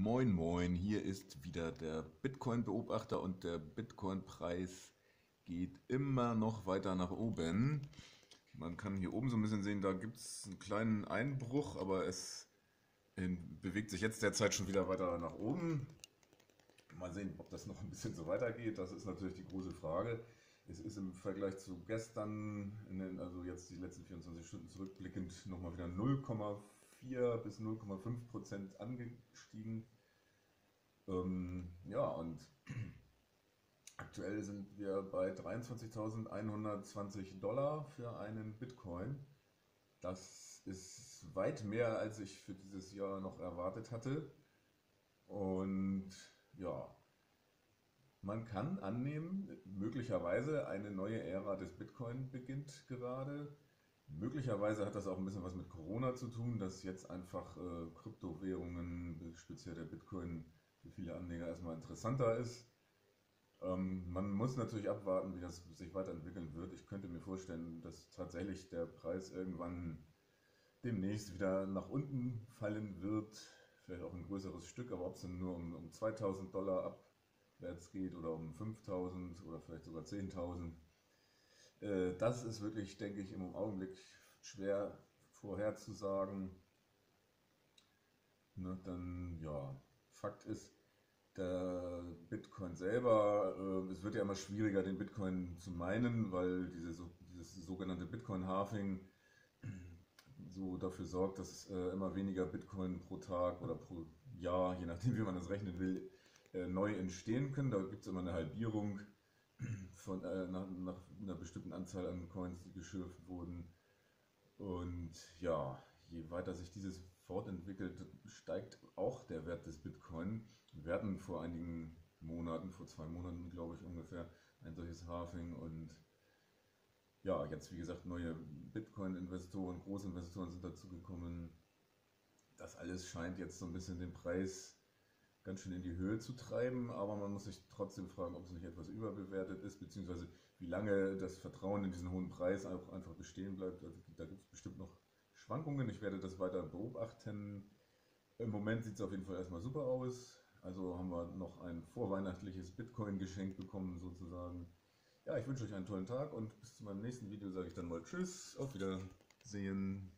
Moin Moin, hier ist wieder der Bitcoin-Beobachter und der Bitcoin-Preis geht immer noch weiter nach oben. Man kann hier oben so ein bisschen sehen, da gibt es einen kleinen Einbruch, aber es bewegt sich jetzt derzeit schon wieder weiter nach oben. Mal sehen, ob das noch ein bisschen so weitergeht, das ist natürlich die große Frage. Es ist im Vergleich zu gestern, also jetzt die letzten 24 Stunden zurückblickend, nochmal wieder 0,4 bis 0,5 Prozent angestiegen. Ähm, ja, und aktuell sind wir bei 23.120 Dollar für einen Bitcoin. Das ist weit mehr, als ich für dieses Jahr noch erwartet hatte. Und ja, man kann annehmen, möglicherweise eine neue Ära des Bitcoin beginnt gerade. Möglicherweise hat das auch ein bisschen was mit Corona zu tun, dass jetzt einfach äh, Kryptowährungen, speziell der Bitcoin, für viele Anleger erstmal interessanter ist. Ähm, man muss natürlich abwarten, wie das sich weiterentwickeln wird. Ich könnte mir vorstellen, dass tatsächlich der Preis irgendwann demnächst wieder nach unten fallen wird. Vielleicht auch ein größeres Stück, aber ob es nur um, um 2000 Dollar ab abwärts geht oder um 5000 oder vielleicht sogar 10.000. Äh, das ist wirklich, denke ich, im Augenblick schwer vorherzusagen. Ne, dann, ja, Fakt ist, der Bitcoin selber, äh, es wird ja immer schwieriger, den Bitcoin zu meinen, weil diese, so, dieses sogenannte Bitcoin-Halving so dafür sorgt, dass äh, immer weniger Bitcoin pro Tag oder pro Jahr, je nachdem wie man das rechnen will, äh, neu entstehen können. Da gibt es immer eine Halbierung von, äh, nach, nach, einer bestimmten Anzahl an Coins, die geschürft wurden. Und ja, je weiter sich dieses fortentwickelt, steigt auch der Wert des Bitcoin. Wir hatten vor einigen Monaten, vor zwei Monaten glaube ich ungefähr, ein solches Halving und ja, jetzt wie gesagt neue Bitcoin-Investoren, Großinvestoren sind dazu gekommen. Das alles scheint jetzt so ein bisschen den Preis ganz schön in die Höhe zu treiben, aber man muss sich trotzdem fragen, ob es nicht etwas überbewertet ist, beziehungsweise wie lange das Vertrauen in diesen hohen Preis auch einfach bestehen bleibt. Also, da gibt es bestimmt noch Schwankungen. Ich werde das weiter beobachten. Im Moment sieht es auf jeden Fall erstmal super aus. Also haben wir noch ein vorweihnachtliches Bitcoin-Geschenk bekommen sozusagen. Ja, ich wünsche euch einen tollen Tag und bis zu meinem nächsten Video sage ich dann mal Tschüss, auf Wiedersehen.